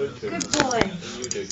Good boy. You do.